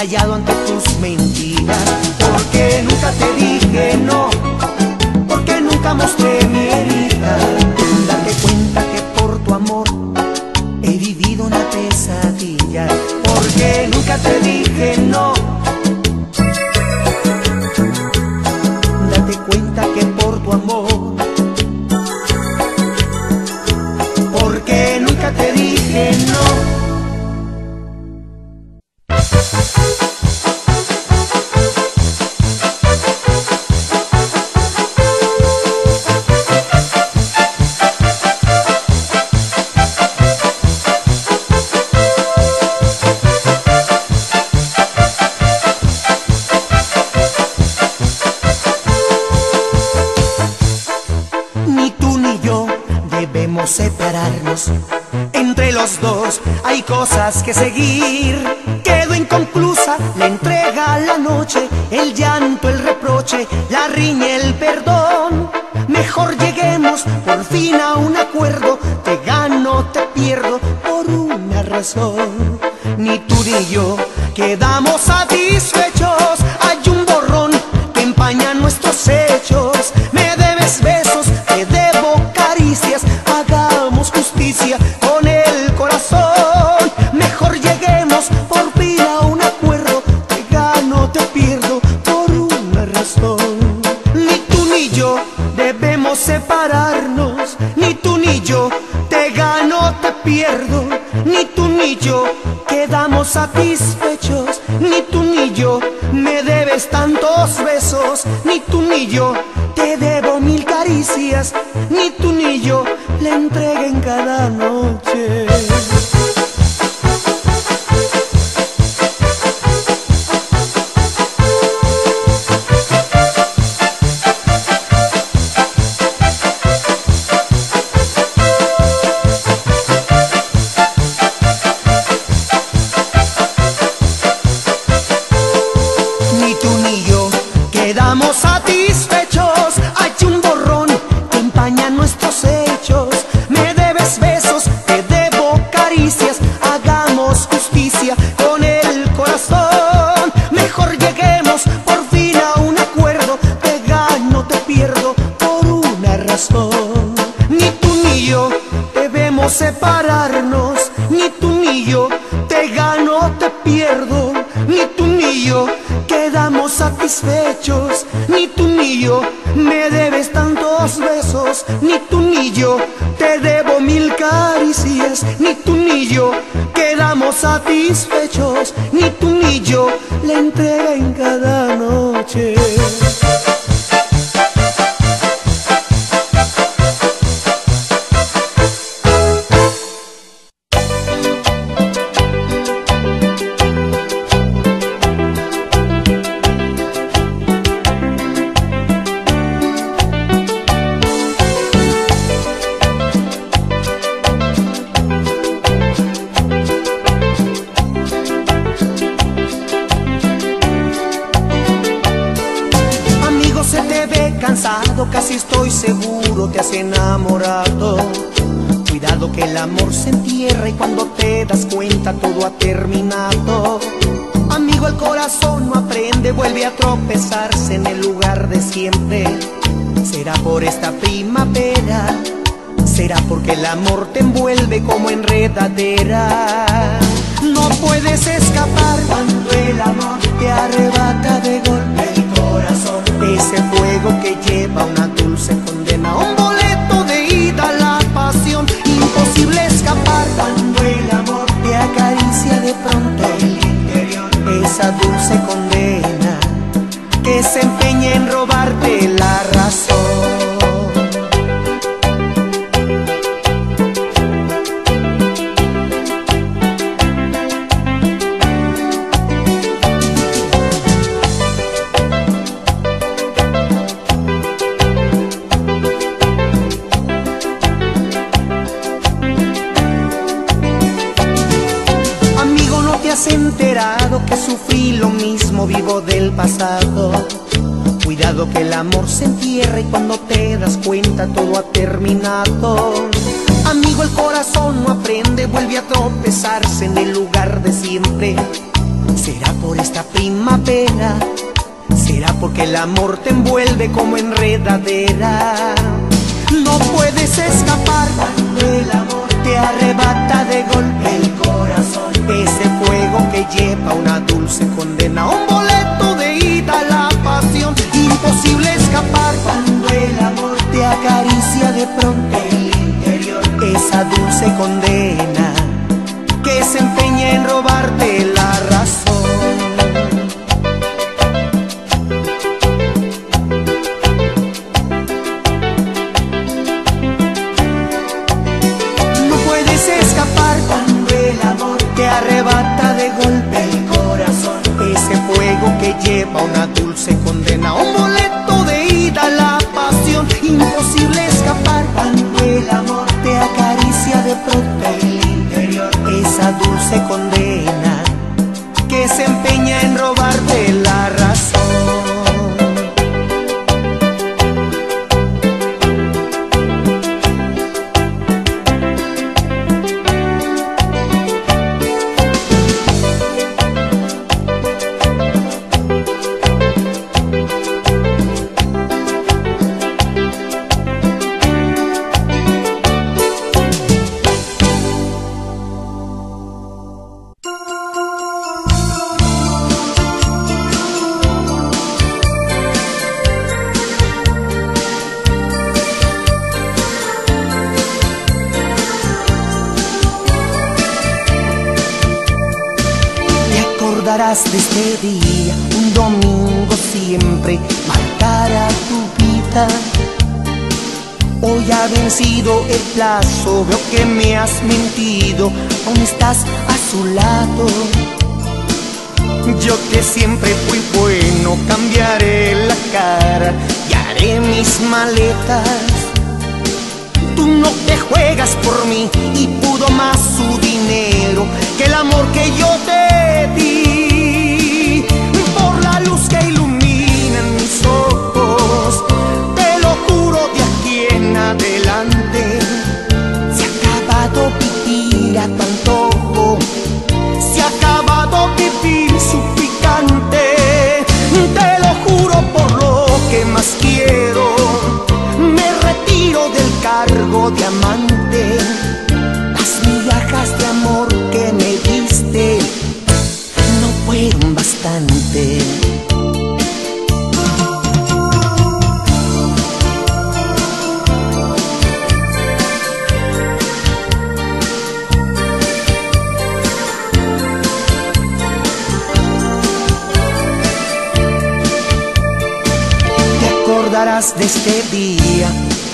callado ante tus mentiras. Porque nunca te dije no, porque nunca mostré mi herida. Date cuenta que por tu amor he vivido una pesadilla. Porque nunca te dije no. que seguir. Quedó inconclusa la entrega a la noche, el llanto, el reproche, la riña, el perdón. Mejor lleguemos por fin peaceful. ni tú ni yo me debes tantos besos, ni tú ni yo te debo mil caricias, ni tú ni yo quedamos satisfechos, ni tú ni yo la entrega en cada noche. Yo que siempre fui bueno, cambiaré la cara y haré mis maletas. Tú no te juegas por mí y pudo más su dinero que el amor que yo te di. De este día,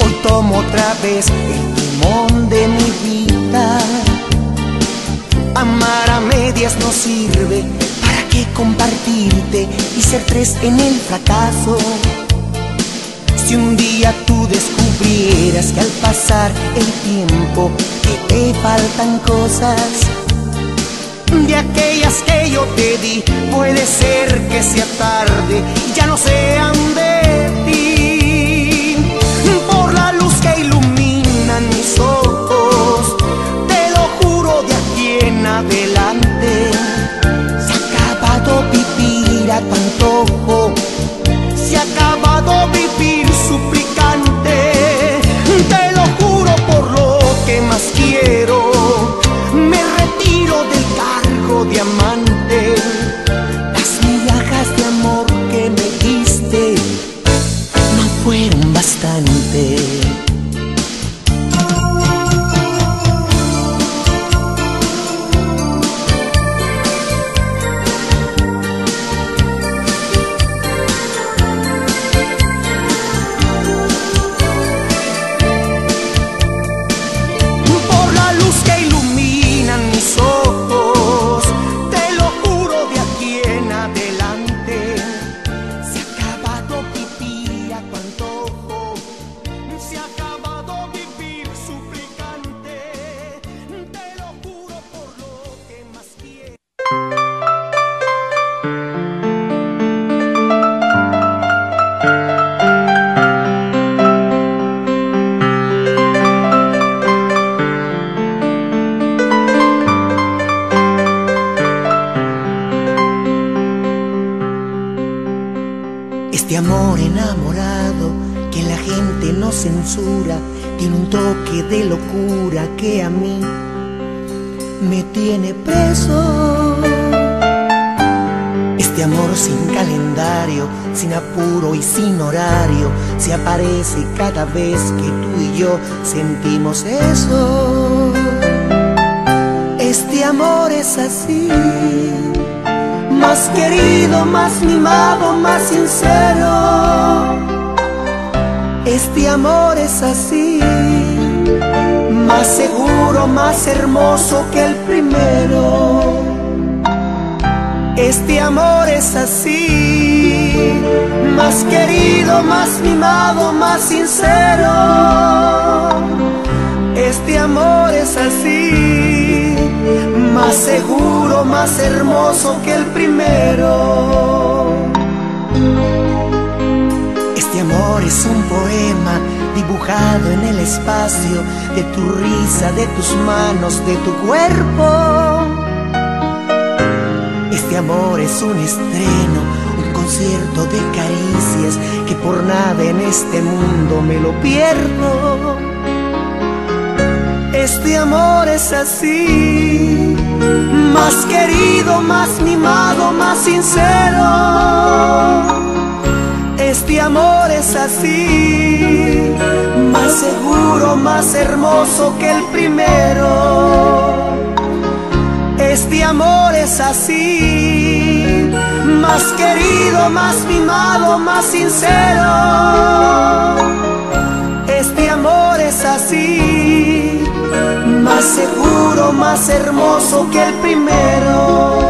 hoy tomo otra vez el timón de mi vida. Amar a medias no sirve, ¿para qué compartirte y ser tres en el fracaso? Si un día tú descubrieras que al pasar el tiempo que te faltan cosas, de aquellas que yo te di, puede ser que sea tarde y ya no sean de vivir a tu antojo, se ha acabado vivir suplicante. Tiene preso. Este amor sin calendario, sin apuro y sin horario, se aparece cada vez que tú y yo sentimos eso. es así, más querido, más mimado, más sincero. Este amor es así, más seguro, más hermoso que el primero. Este amor es así, más querido, más mimado, más sincero. Este amor es así, más seguro, más hermoso que el primero. Este amor es un poema dibujado en el espacio de tu risa, de tus manos, de tu cuerpo. Este amor es un estreno, un concierto de caricias que por nada en este mundo me lo pierdo. Este amor es así, más querido, más mimado, más sincero. Este amor es así, más seguro, más hermoso que el primero. Este amor es así, más querido, más mimado, más sincero. Este amor es así, más seguro, más hermoso que el primero.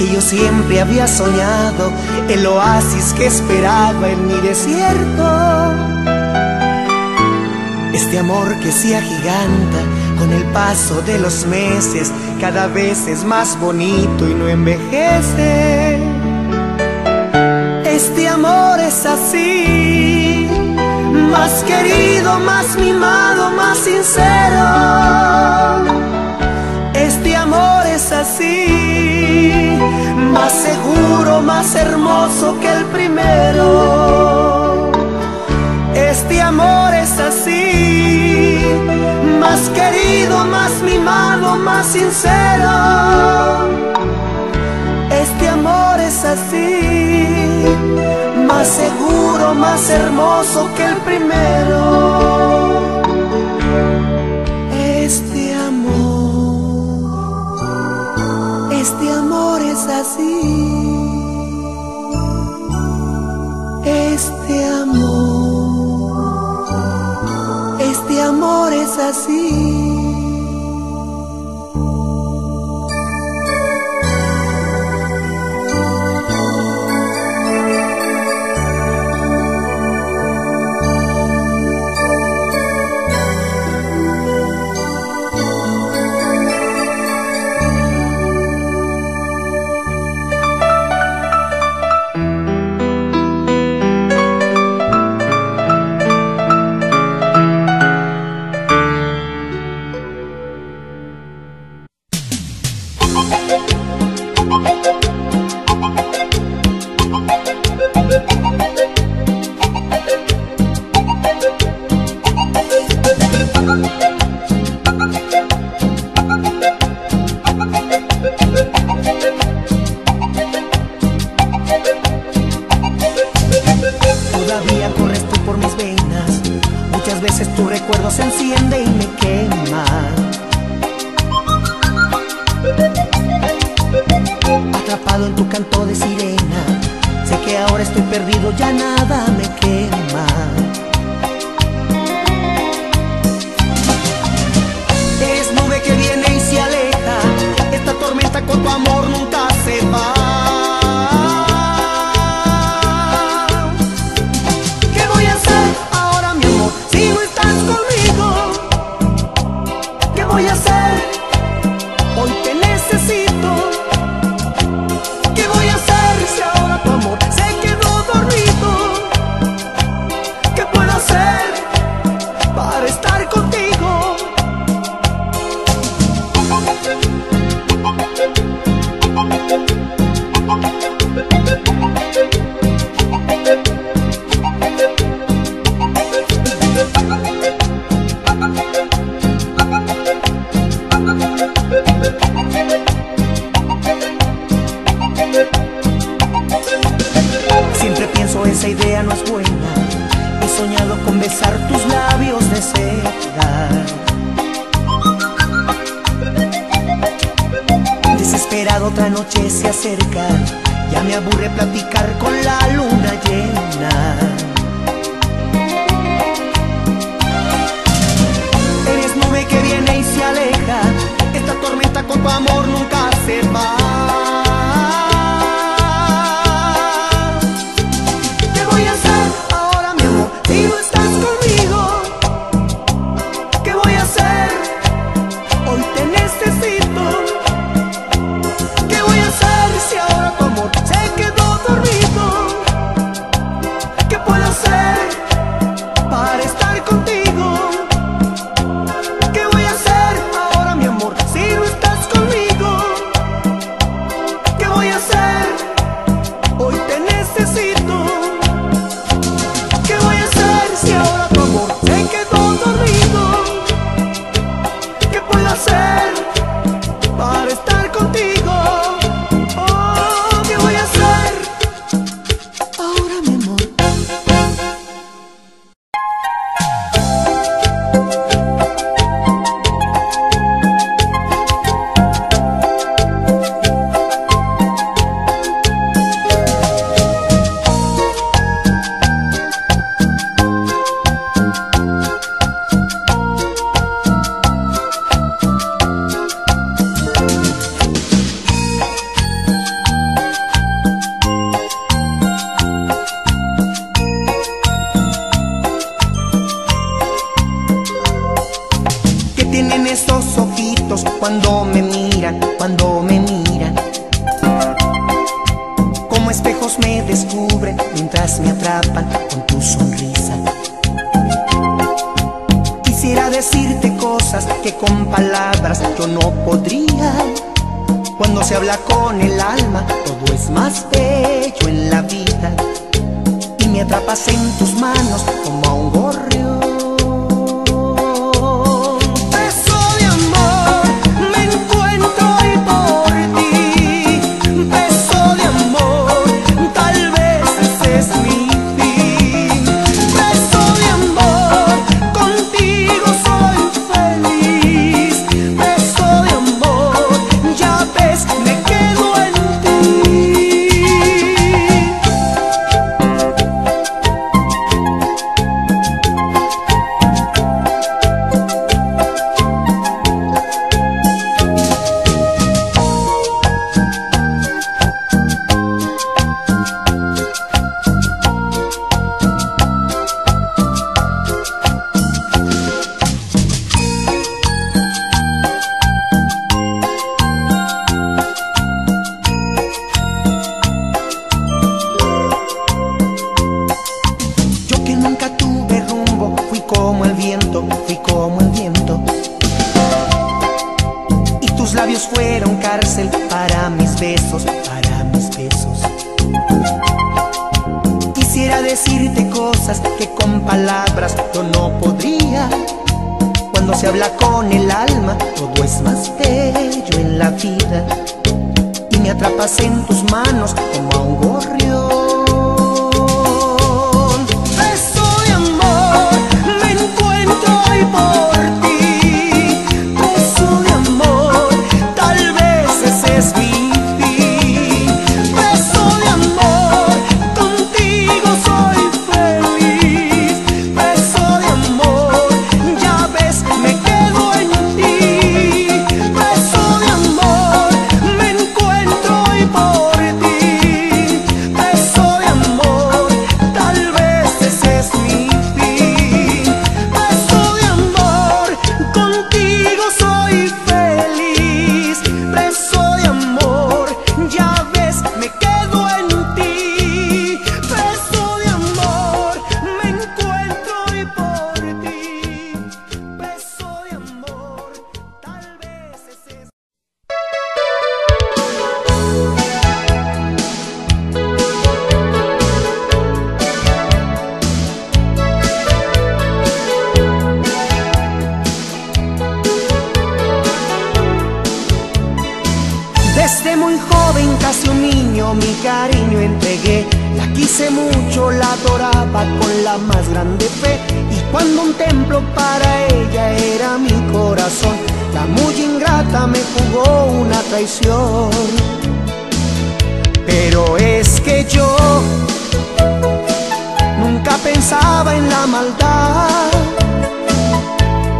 Que yo siempre había soñado, el oasis que esperaba en mi desierto. Este amor que se agiganta con el paso de los meses, cada vez es más bonito y no envejece. Este amor es así, más querido, más mimado, más sincero. Este amor es así, más seguro, más hermoso que el primero. Este amor es así, más querido, más mimado, más sincero. Este amor es así, más seguro, más hermoso que el primero. Amor es así. Este amor, este amor es así.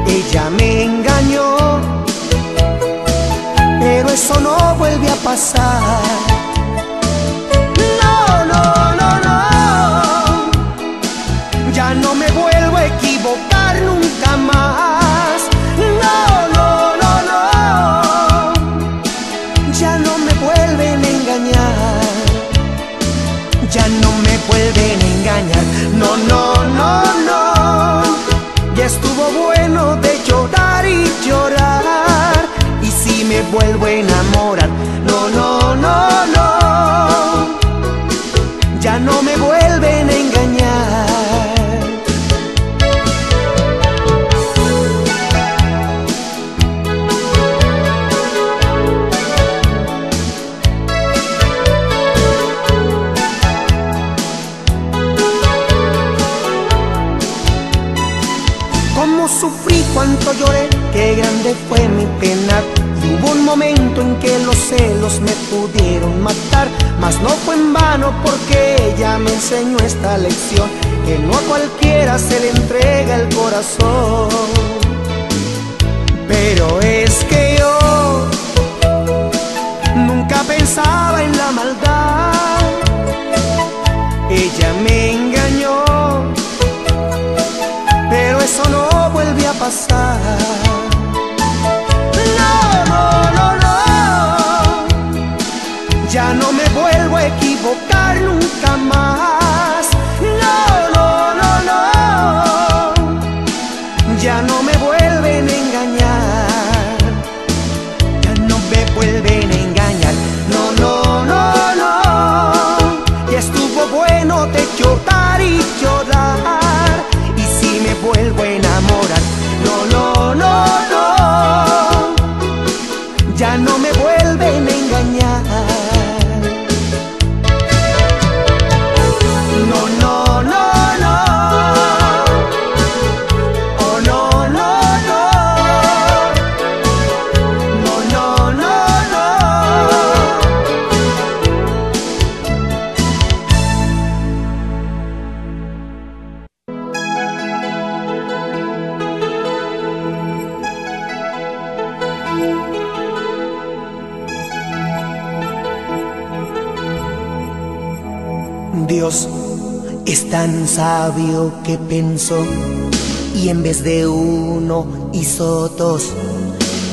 Ella me engañó, pero eso no vuelve a pasar. Hubo un momento en que los celos me pudieron matar, mas no fue en vano porque ella me enseñó esta lección, que no a cualquiera se le entrega el corazón. Pero es que yo nunca pensaba en la maldad. Ella me engañó pero eso no vuelve a pasar. Sabio que pensó y en vez de uno hizo dos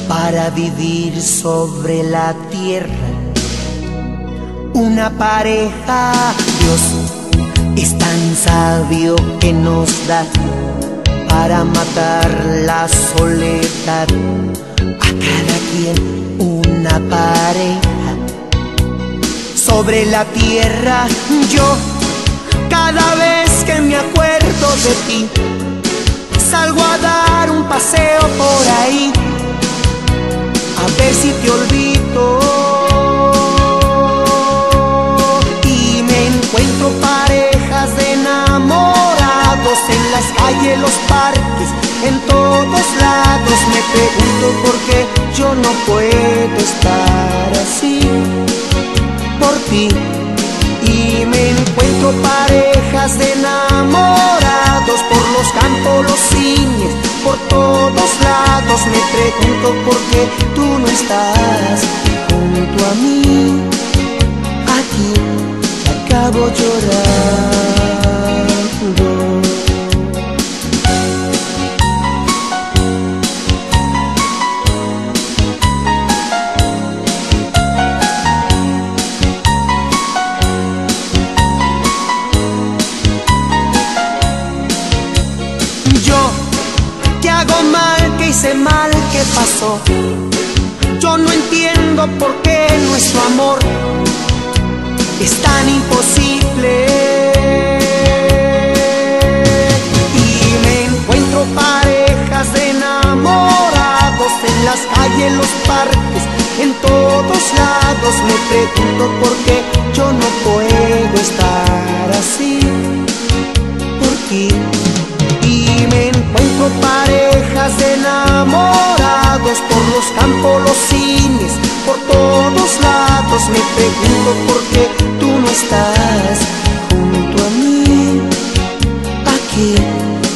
para vivir sobre la tierra. Una pareja, Dios es tan sabio que nos da para matar la soledad a cada quien una pareja sobre la tierra. Yo, cada vez que me acuerdo de ti, salgo a dar un paseo por ahí, a ver si te olvido. Y me encuentro parejas de enamorados en las calles, los parques, en todos lados. Me pregunto por qué yo no puedo estar así por ti y me encuentro parejas de enamorados por los campos, los cines, por todos lados. Me pregunto por qué tú no estás junto a mí. Aquí acabo llorando. Hice mal, que pasó. Yo no entiendo por qué nuestro amor es tan imposible. Y me encuentro parejas de enamorados en las calles, en los parques, en todos lados. Me pregunto por qué yo no puedo estar así. Por ti parejas de enamorados por los campos, los cines, por todos lados. Me pregunto por qué tú no estás junto a mí, aquí,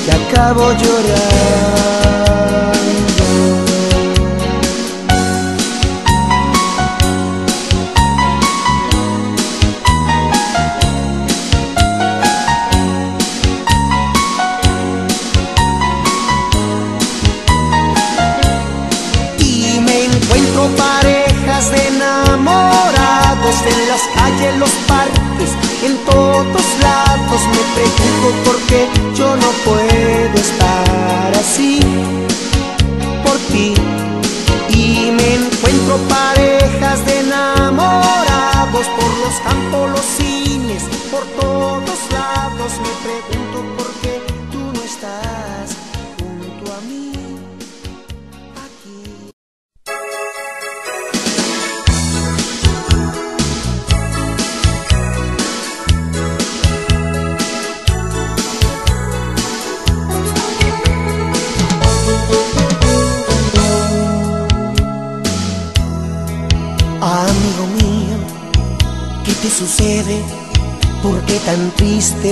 que acabo de llorar.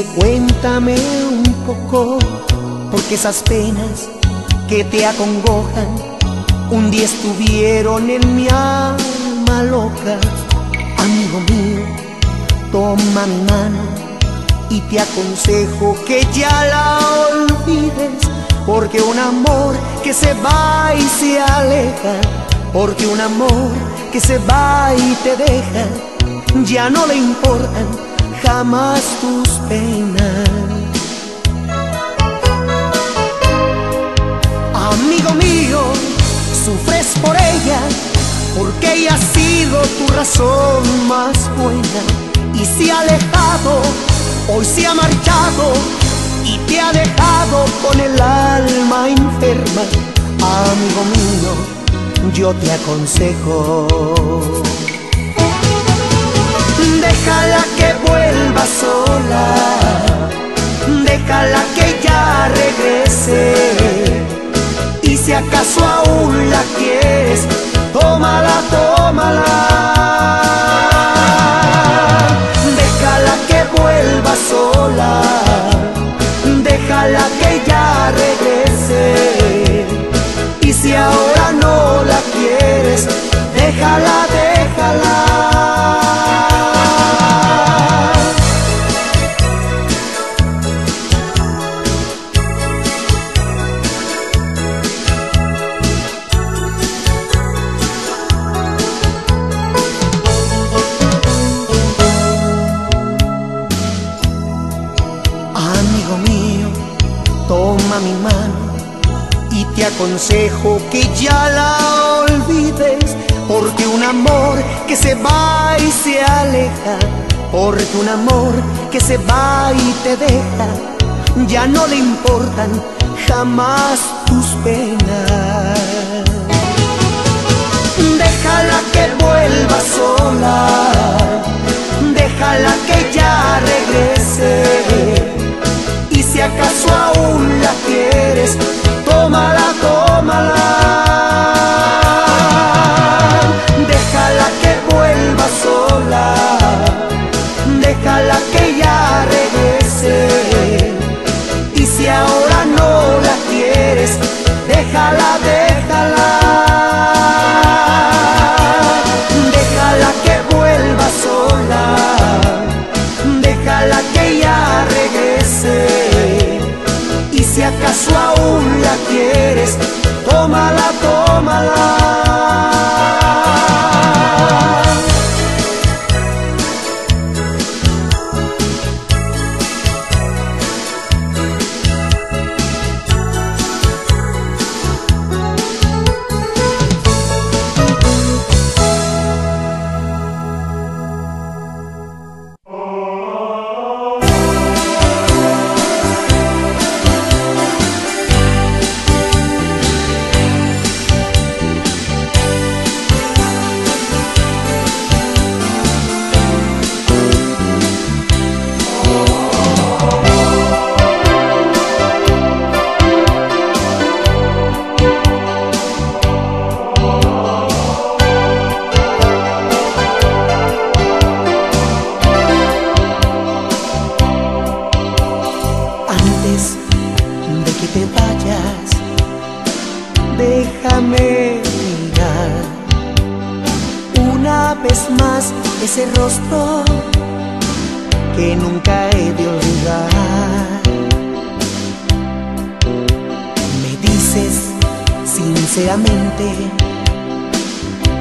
Cuéntame un poco, porque esas penas que te acongojan un día estuvieron en mi alma loca. Amigo mío, toma mi mano y te aconsejo que ya la olvides, porque un amor que se va y se aleja, porque un amor que se va y te deja, ya no le importan jamás tus penas. Amigo mío, sufres por ella, porque ella ha sido tu razón más buena y se ha alejado, hoy se ha marchado y te ha dejado con el alma enferma. Amigo mío, yo te aconsejo. Déjala que sola, déjala que ya regrese. Y si acaso aún la quieres, tómala, tómala. Déjala que vuelva sola, déjala que ya regrese. Y si ahora no la quieres, déjala, déjala. Aconsejo que ya la olvides, porque un amor que se va y se aleja, porque un amor que se va y te deja, ya no le importan jamás tus penas. Déjala que vuelva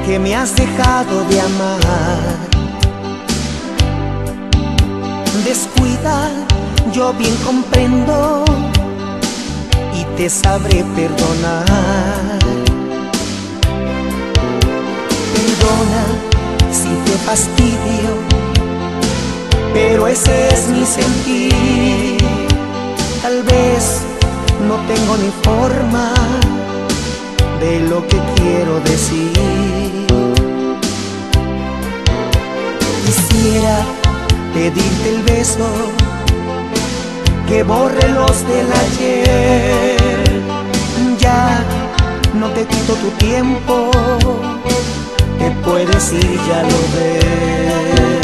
que me has dejado de amar. Descuida, yo bien comprendo y te sabré perdonar. Perdona si te fastidio, pero ese es mi sentir. Tal vez no tengo ni forma de lo que quiero decir. Quisiera pedirte el beso que borre los del ayer. Ya no te quito tu tiempo, te puedes ir, ya lo ves.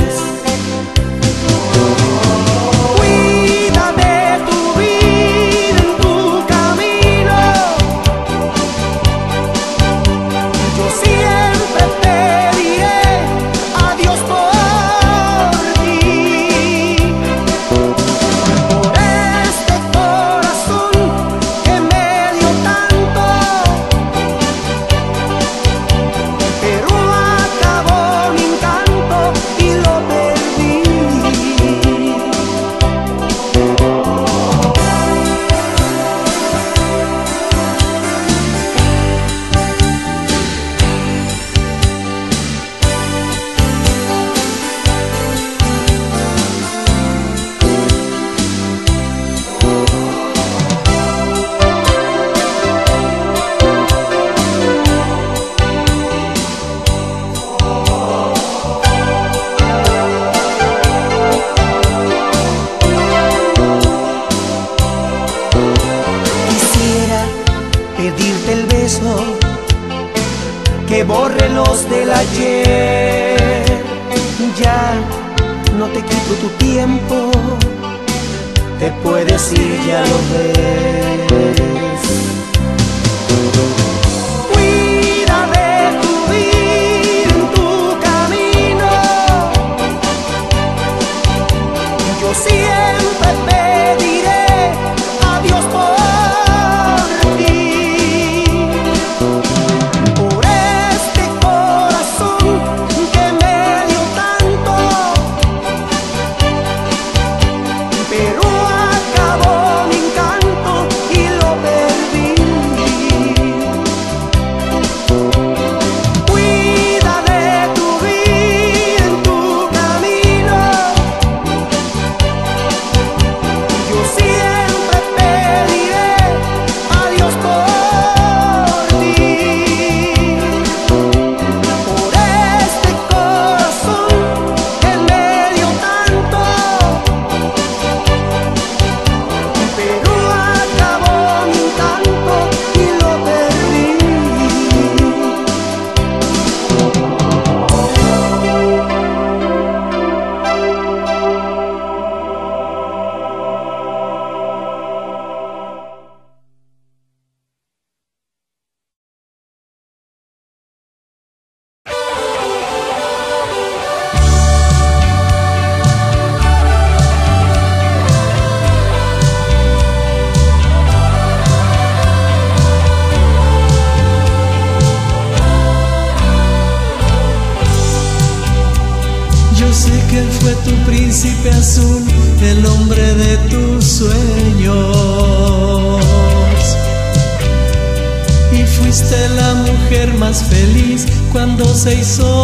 azul, el hombre de tus sueños. Y fuiste la mujer más feliz cuando se hizo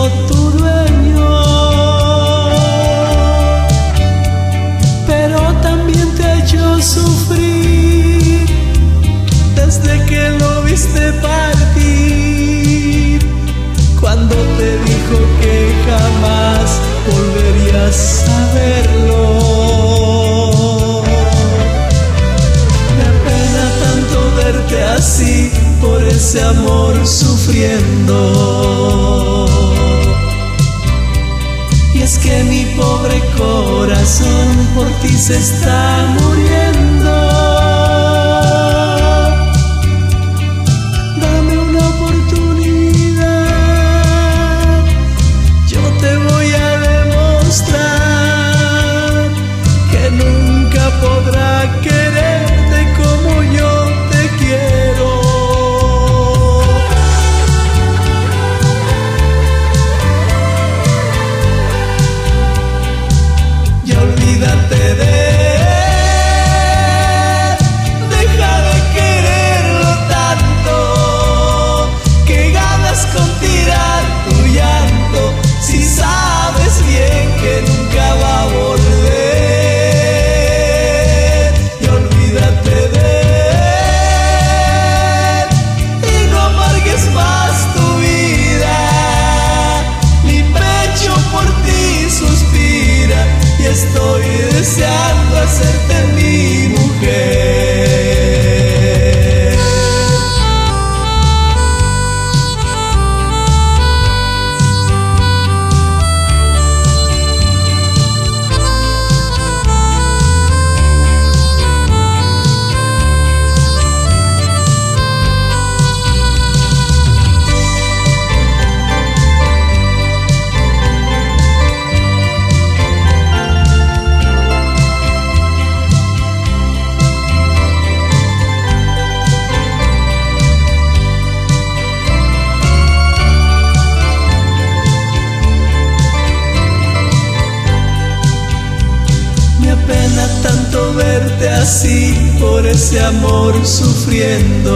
sufriendo.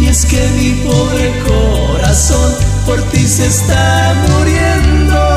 Y es que mi pobre corazón por ti se está muriendo.